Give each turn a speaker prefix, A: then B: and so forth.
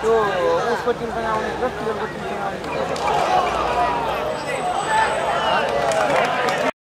A: त्यो उसको टिमसँग आउने र टिमको टिमसँग आउने